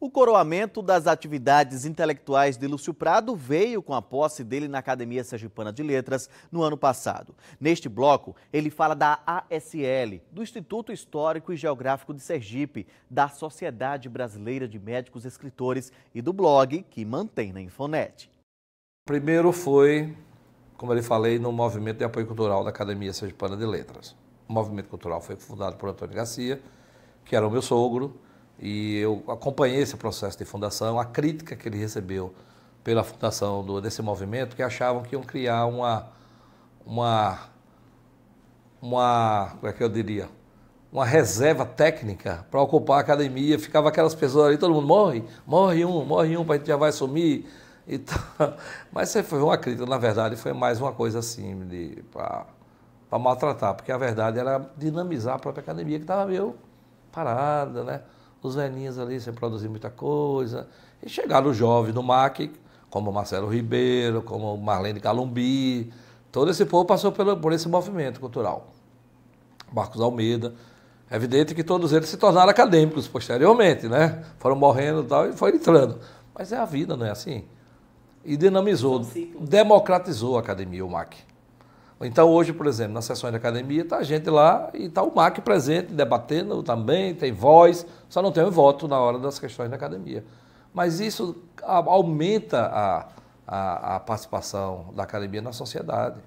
O coroamento das atividades intelectuais de Lúcio Prado veio com a posse dele na Academia Sergipana de Letras no ano passado. Neste bloco, ele fala da ASL, do Instituto Histórico e Geográfico de Sergipe, da Sociedade Brasileira de Médicos Escritores e do blog que mantém na Infonet. Primeiro foi, como eu falei, no movimento de apoio cultural da Academia Sergipana de Letras. O movimento cultural foi fundado por Antônio Garcia, que era o meu sogro, e eu acompanhei esse processo de fundação, a crítica que ele recebeu pela fundação do, desse movimento, que achavam que iam criar uma, uma, uma, como é que eu diria, uma reserva técnica para ocupar a academia. Ficava aquelas pessoas ali, todo mundo morre, morre um, morre um, a gente já vai sumir. Então, mas foi uma crítica, na verdade, foi mais uma coisa assim, para maltratar, porque a verdade era dinamizar a própria academia, que estava meio parada, né? Os velhinhos ali sem produzir muita coisa. E chegaram os jovens no MAC, como Marcelo Ribeiro, como Marlene Calumbi, todo esse povo passou pelo, por esse movimento cultural. Marcos Almeida. É evidente que todos eles se tornaram acadêmicos posteriormente, né? Foram morrendo e tal, e foram entrando. Mas é a vida, não é assim? E dinamizou, democratizou a academia, o MAC. Então, hoje, por exemplo, nas sessões da academia, está a gente lá e está o MAC presente, debatendo também, tem voz, só não tem o voto na hora das questões da academia. Mas isso aumenta a, a, a participação da academia na sociedade,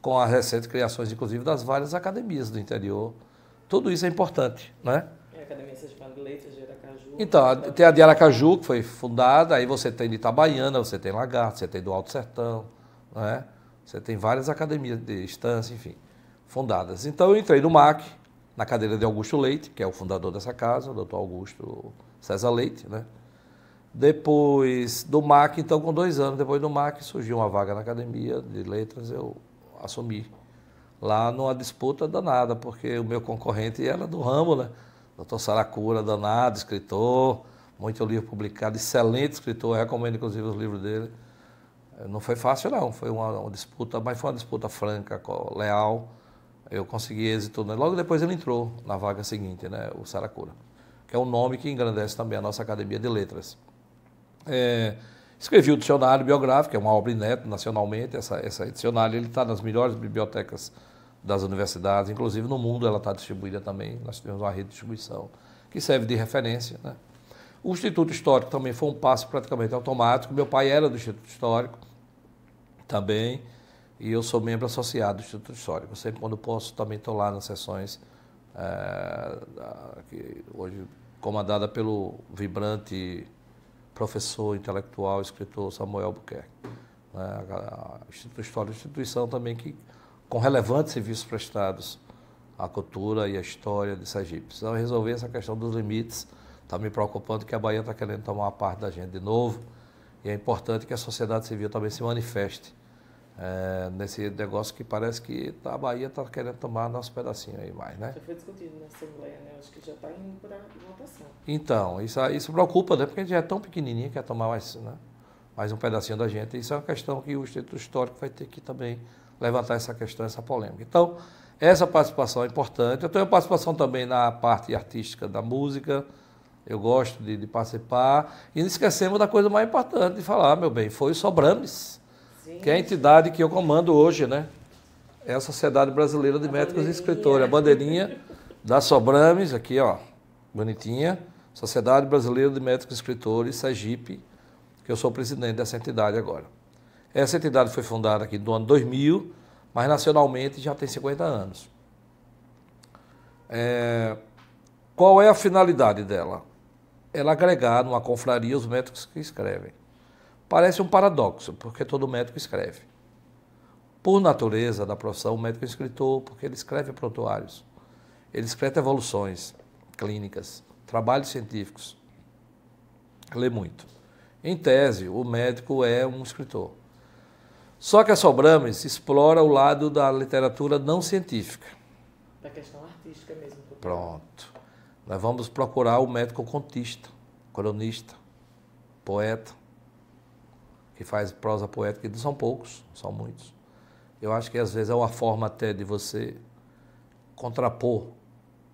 com as recentes criações, inclusive, das várias academias do interior. Tudo isso é importante, né? É a Academia de Letras de Aracaju. Então, tem a de Aracaju, que foi fundada, aí você tem de Itabaiana, você tem Lagarto, você tem do Alto Sertão, né? Você tem várias academias de instância, enfim, fundadas. Então eu entrei no MAC, na cadeira de Augusto Leite, que é o fundador dessa casa, o doutor Augusto César Leite, né? Depois do MAC, então com dois anos depois do MAC, surgiu uma vaga na academia de letras, eu assumi. Lá numa disputa danada, porque o meu concorrente era do ramo, né? Doutor Saracura, danado, escritor, muito livro publicado, excelente escritor, recomendo inclusive os livros dele. Não foi fácil, não. Foi uma, uma, disputa, mas foi uma disputa franca, leal. Eu consegui êxito. Né? Logo depois ele entrou na vaga seguinte, né? o Saracura, que é um nome que engrandece também a nossa Academia de Letras. É, escrevi o dicionário biográfico, é uma obra inédita nacionalmente. Essa, essa dicionário está nas melhores bibliotecas das universidades, inclusive no mundo ela está distribuída também. Nós temos uma rede de distribuição que serve de referência. Né? O Instituto Histórico também foi um passo praticamente automático. Meu pai era do Instituto Histórico também, e eu sou membro associado do Instituto Histórico. Sempre quando posso também estou lá nas sessões, é, hoje comandada pelo vibrante professor intelectual, escritor Samuel Albuquerque. Né? O Instituto Histórico é uma instituição também que, com relevantes serviços prestados à cultura e à história de Sergipe. Precisamos resolver essa questão dos limites está me preocupando que a Bahia está querendo tomar uma parte da gente de novo e é importante que a sociedade civil também se manifeste é, nesse negócio que parece que a Bahia está querendo tomar nosso pedacinho aí mais, né? Já foi discutido na Assembleia, né? Acho que já está indo para votação. Então, isso, isso preocupa, né? Porque a gente já é tão pequenininho que quer tomar mais, né? mais um pedacinho da gente. Isso é uma questão que o Instituto Histórico vai ter que também levantar essa questão, essa polêmica. Então, essa participação é importante. Eu tenho participação também na parte artística da música, eu gosto de, de, participar. E não esquecemos da coisa mais importante de falar, meu bem, foi o Sobrames, Sim. que é a entidade que eu comando hoje, né? É a Sociedade Brasileira de a Médicos e Escritores. A bandeirinha da Sobrames, aqui, ó, bonitinha. Sociedade Brasileira de Médicos e Escritores, Sergipe, que eu sou presidente dessa entidade agora. Essa entidade foi fundada aqui no ano 2000, mas nacionalmente já tem 50 anos. É, qual é a finalidade dela? ela agregar numa confraria os médicos que escrevem. Parece um paradoxo, porque todo médico escreve. Por natureza da profissão, o médico é escritor, porque ele escreve prontuários, ele escreve evoluções clínicas, trabalhos científicos, lê muito. Em tese, o médico é um escritor. Só que a Sobrames explora o lado da literatura não científica. Da questão artística mesmo. Pronto. Nós vamos procurar o médico contista, cronista, poeta, que faz prosa poética, que não são poucos, são muitos. Eu acho que às vezes é uma forma até de você contrapor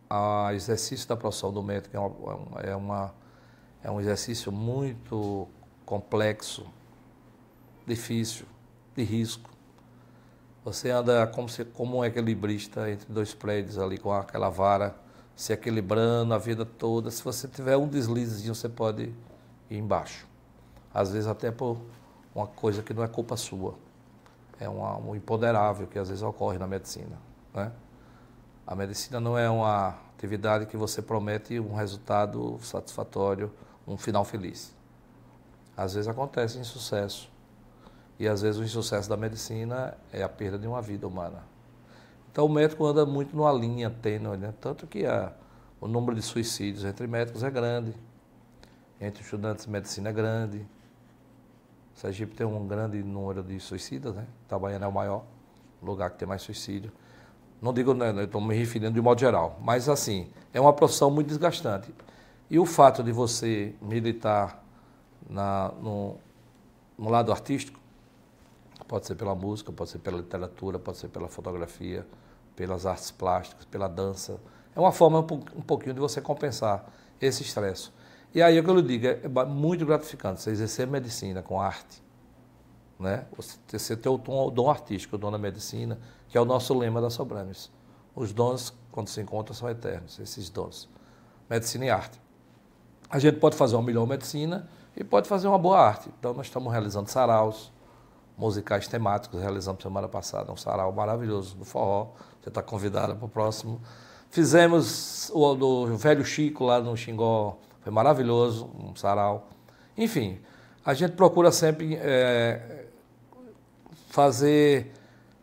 ao exercício da profissão do médico, é uma, é uma, É um exercício muito complexo, difícil, de risco. Você anda como, se, como um equilibrista entre dois prédios ali com aquela vara, se equilibrando a vida toda. Se você tiver um deslizezinho, você pode ir embaixo. Às vezes até por uma coisa que não é culpa sua. É uma, um imponderável que às vezes ocorre na medicina. Né? A medicina não é uma atividade que você promete um resultado satisfatório, um final feliz. Às vezes acontece insucesso. E às vezes o insucesso da medicina é a perda de uma vida humana. Então o médico anda muito numa linha tênue, né? tanto que a, o número de suicídios entre médicos é grande, entre estudantes de medicina é grande. Sergipe tem um grande número de suicidas, né? Itabaiana é o maior lugar que tem mais suicídio. Não digo, né, estou me referindo de modo geral, mas assim, é uma profissão muito desgastante. E o fato de você militar na, no, no lado artístico, pode ser pela música, pode ser pela literatura, pode ser pela fotografia, pelas artes plásticas, pela dança. É uma forma um pouquinho de você compensar esse estresse. E aí é o que eu lhe digo, é muito gratificante você exercer medicina com arte. Né? Você ter o dom, o dom artístico, o dom da medicina, que é o nosso lema da Sobrames. Os dons, quando se encontram, são eternos, esses dons. Medicina e arte. A gente pode fazer uma melhor medicina e pode fazer uma boa arte. Então, nós estamos realizando saraus, musicais temáticos, realizamos semana passada um sarau maravilhoso do forró. Você está convidada para o próximo. Fizemos o do Velho Chico lá no Xingó, foi maravilhoso, um sarau. Enfim, a gente procura sempre é, fazer,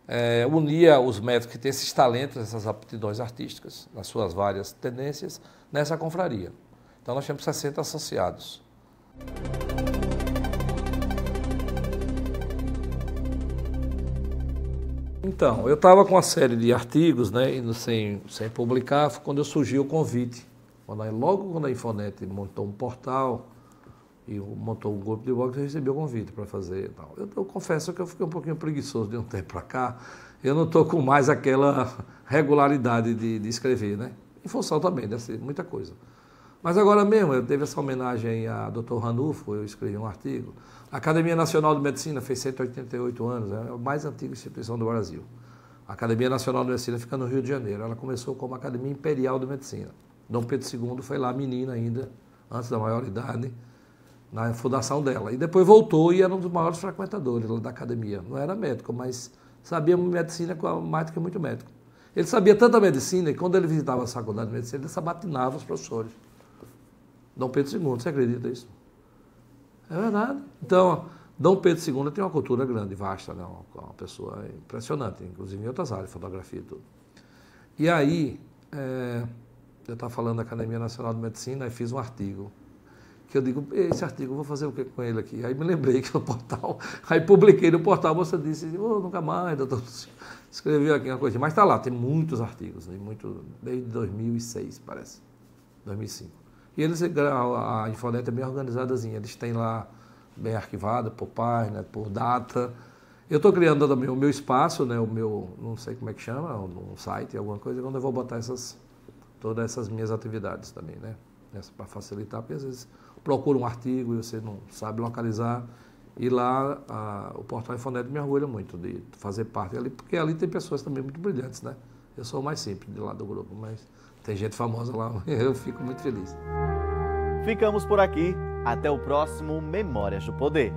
é, unir os médicos que têm esses talentos, essas aptidões artísticas, nas suas várias tendências, nessa confraria. Então nós temos 60 associados. Então, eu estava com uma série de artigos, né, sem, sem publicar, quando surgiu o convite. Logo quando a Infonet montou um portal e montou um grupo de blog, eu recebi o convite para fazer. Tal. Eu, eu, confesso que eu fiquei um pouquinho preguiçoso de um tempo para cá. Eu não estou com mais aquela regularidade de, de escrever, né? Em função também, ser muita coisa. Mas agora mesmo, eu teve essa homenagem a Dr. Ranulfo, eu escrevi um artigo. A Academia Nacional de Medicina fez 188 anos, é a mais antiga instituição do Brasil. A Academia Nacional de Medicina fica no Rio de Janeiro. Ela começou como Academia Imperial de Medicina. Dom Pedro II foi lá, menina ainda, antes da maioridade, na fundação dela. E depois voltou e era um dos maiores frequentadores da academia. Não era médico, mas sabia medicina mais do que muito médico. Ele sabia tanta medicina que quando ele visitava a faculdade de medicina, ele sabatinava os professores. Dom Pedro II, você acredita nisso? É verdade. Então, Dom Pedro II tem uma cultura grande, vasta, né? uma, pessoa impressionante, inclusive em outras áreas, fotografia e tudo. E aí, é, eu estava falando da Academia Nacional de Medicina e fiz um artigo. Que eu digo, esse artigo, vou fazer o que com ele aqui? Aí me lembrei que no portal, aí publiquei no portal, você disse, oh, nunca mais, doutor, escreveu aqui uma coisa. Mas está lá, tem muitos artigos, né? Muito, desde 2006, parece, 2005. E eles, a Infonet é bem organizadazinha, eles têm lá bem arquivado por página, por data. Eu estou criando também o meu espaço, né, o meu, não sei como é que chama, um site, alguma coisa, quando eu vou botar essas, todas essas minhas atividades também, né? Para facilitar, porque às vezes procura um artigo e você não sabe localizar. E lá a, o portal Infonet me orgulha muito de fazer parte ali, porque ali tem pessoas também muito brilhantes, né? Eu sou o mais simples de lá do grupo, mas tem gente famosa lá, eu fico muito feliz. Ficamos por aqui. Até o próximo Memórias do Poder.